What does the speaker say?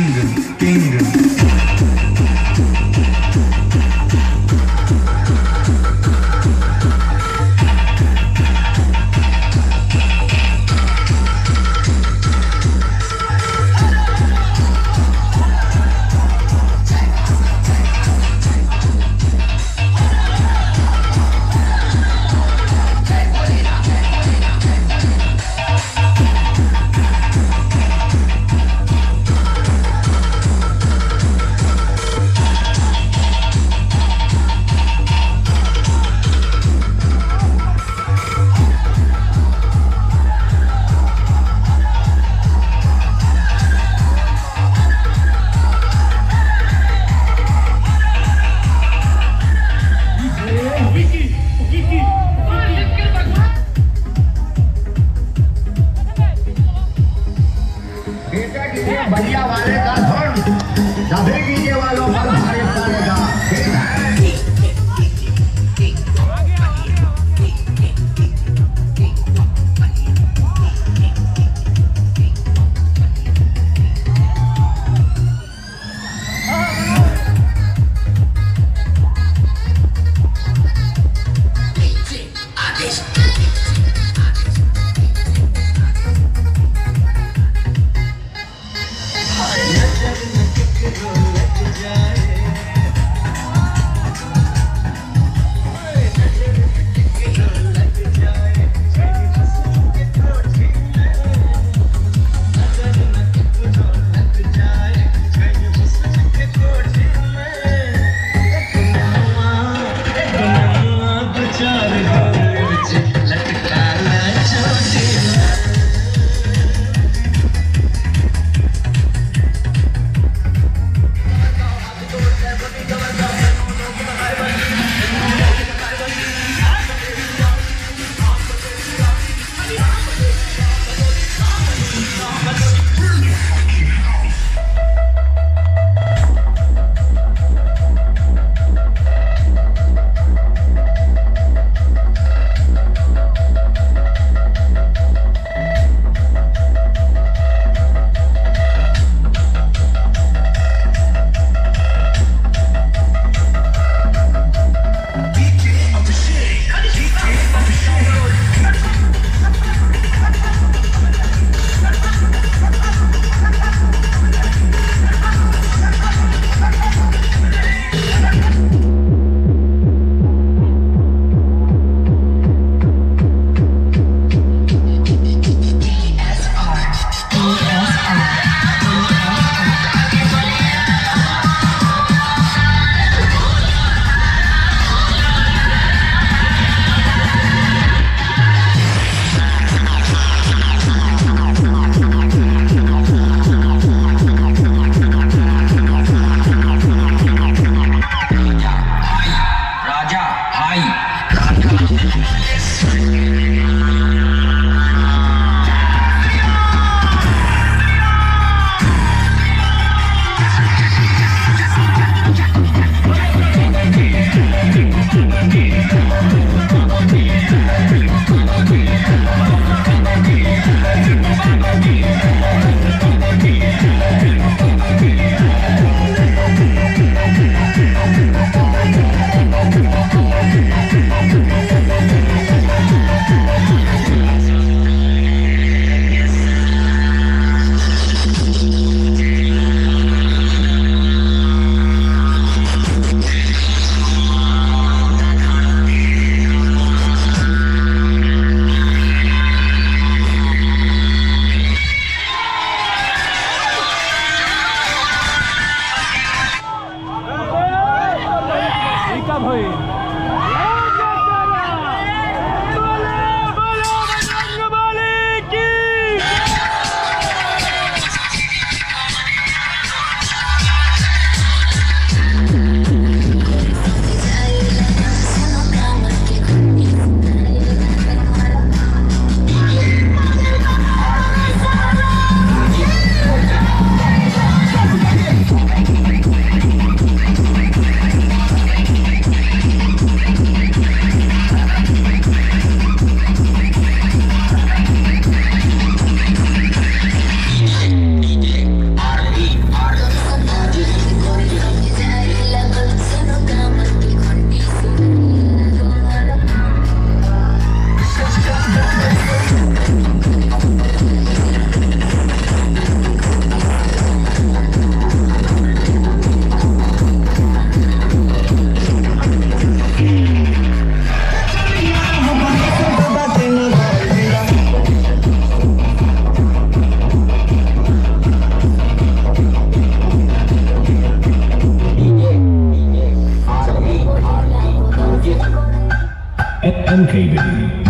kingdom, kingdom. Uncable.